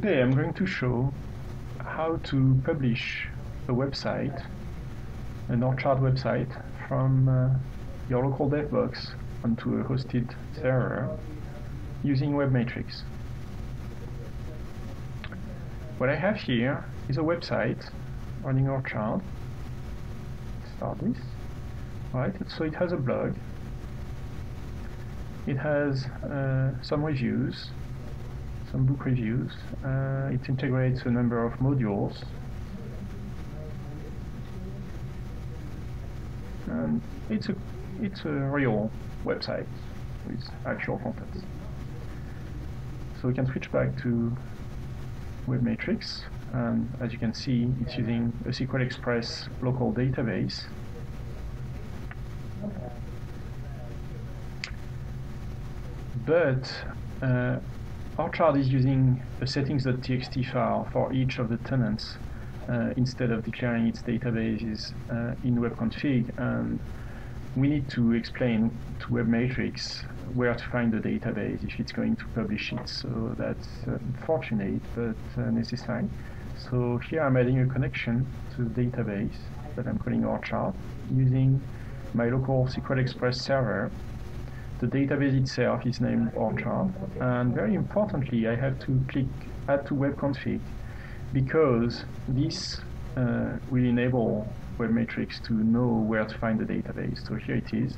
Today I'm going to show how to publish a website, an Orchard website, from uh, your local dev box onto a hosted server using WebMatrix. What I have here is a website running Orchard. Start this. Right, so it has a blog. It has uh, some reviews, some book reviews. Uh, it integrates a number of modules. And it's a, it's a real website with actual content. So we can switch back to WebMatrix. And as you can see, it's using a SQL Express local database. But uh, Orchard is using a settings.txt file for each of the tenants uh, instead of declaring its databases uh, in webconfig. And we need to explain to WebMatrix where to find the database if it's going to publish it. So that's unfortunate, but uh, necessary. So here I'm adding a connection to the database that I'm calling Orchard using my local SQL Express server the database itself is named Orchard. And very importantly, I have to click Add to Web Config because this uh, will enable WebMatrix to know where to find the database. So here it is.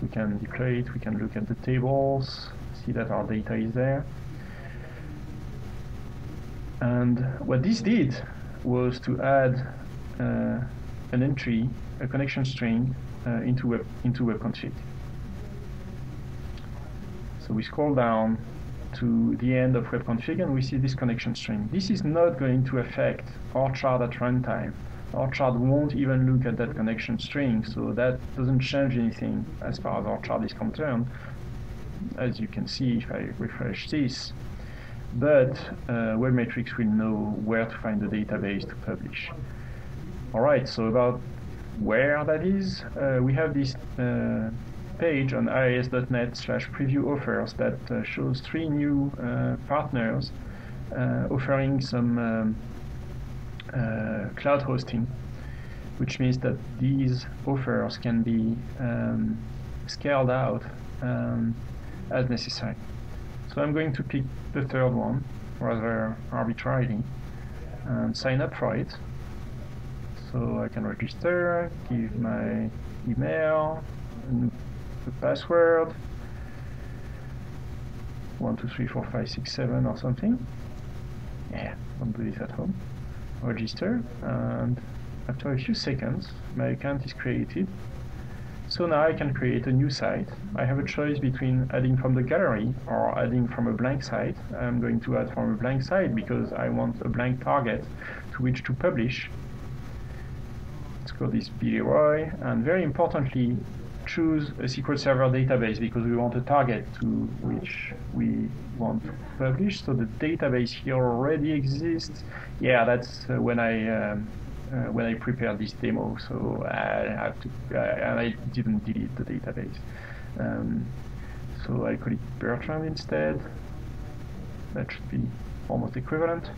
We can deploy it, we can look at the tables, see that our data is there. And what this did was to add uh, an entry, a connection string uh, into web into webconfig. So we scroll down to the end of webconfig and we see this connection string. This is not going to affect Orchard at runtime. Orchard won't even look at that connection string, so that doesn't change anything as far as Orchard is concerned. As you can see if I refresh this. But uh, WebMatrix will know where to find the database to publish. Alright, so about where that is, uh, we have this uh, page on iis.net slash preview offers that uh, shows three new uh, partners uh, offering some um, uh, cloud hosting, which means that these offers can be um, scaled out um, as necessary. So I'm going to pick the third one, rather arbitrarily, and sign up for it. So I can register, give my email, the password one two three four five six seven or something. Yeah don't do this at home. Register and after a few seconds my account is created. So now I can create a new site. I have a choice between adding from the gallery or adding from a blank site. I'm going to add from a blank site because I want a blank target to which to publish. Let's call this bleroy and very importantly choose a SQL Server database because we want a target to which we want to publish. So the database here already exists. Yeah, that's uh, when I um, uh, when I prepared this demo. So I have to, and I didn't delete the database. Um, so I call it Bertrand instead. That should be almost equivalent.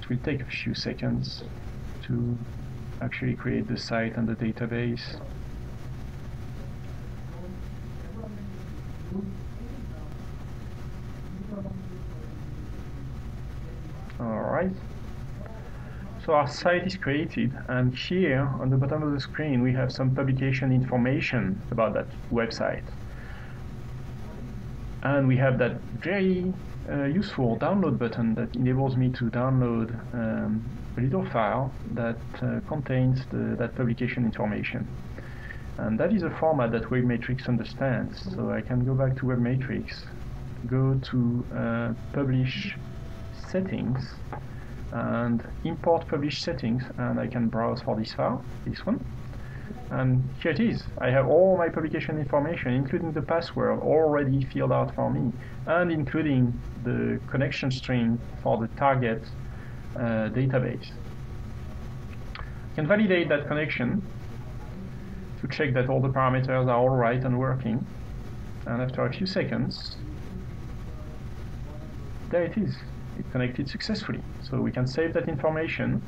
It will take a few seconds to actually create the site and the database. Alright. So our site is created and here on the bottom of the screen we have some publication information about that website. And we have that very uh, useful download button that enables me to download um, a little file that uh, contains the, that publication information. And that is a format that WebMatrix understands. So I can go back to WebMatrix, go to uh, Publish Settings, and import Publish Settings, and I can browse for this file, this one. And here it is. I have all my publication information, including the password, already filled out for me, and including the connection string for the target database. You can validate that connection to check that all the parameters are all right and working. And after a few seconds, there it is. It connected successfully. So we can save that information.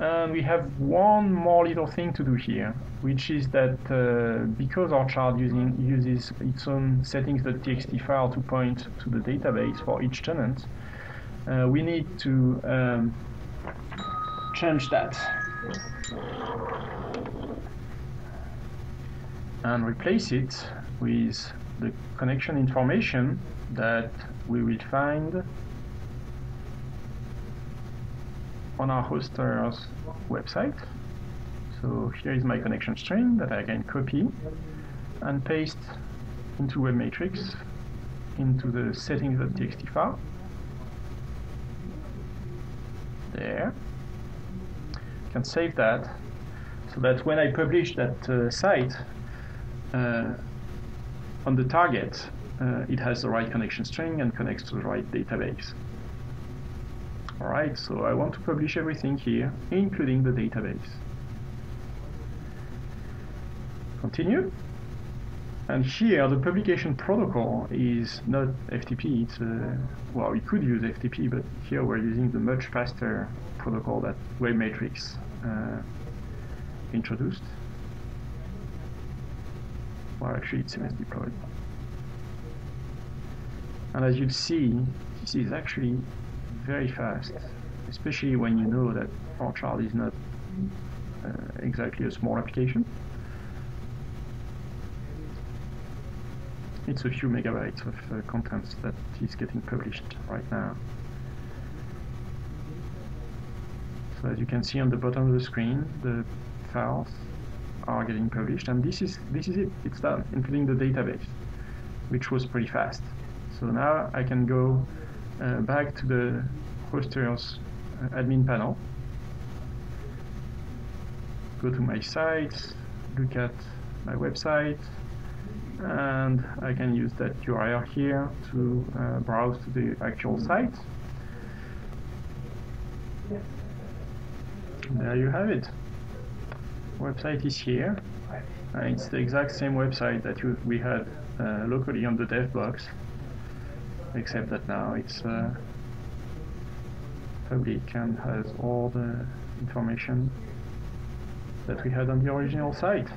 And we have one more little thing to do here, which is that uh, because Orchard using, uses its own settings.txt file to point to the database for each tenant, uh, we need to um, change that and replace it with the connection information that we will find on our hoster's website. So here is my connection string that I can copy and paste into WebMatrix into the settings.txt file. There. Can save that so that when I publish that uh, site uh, on the target, uh, it has the right connection string and connects to the right database. Alright, so I want to publish everything here, including the database. Continue. And here the publication protocol is not FTP, it's a, well, we could use FTP, but here we're using the much faster protocol that WebMatrix uh, introduced. Well, actually it's MS deployed. And as you see, this is actually very fast, especially when you know that Orchard is not uh, exactly a small application. It's a few megabytes of uh, content that is getting published right now. So as you can see on the bottom of the screen, the files are getting published, and this is this is it. It's done, including the database, which was pretty fast. So now I can go uh, back to the hoster's uh, admin panel, go to my site, look at my website, and I can use that URL here to uh, browse to the actual site. There you have it. Website is here. Uh, it's the exact same website that you, we had uh, locally on the dev box, except that now it's uh, public and has all the information that we had on the original site.